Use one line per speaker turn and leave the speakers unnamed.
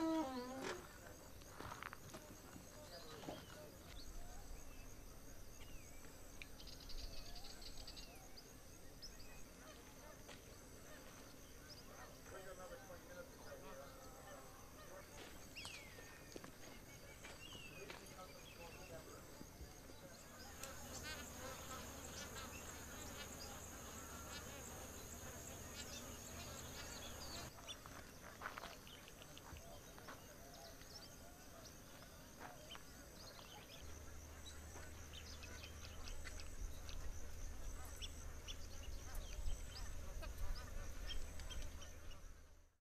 mm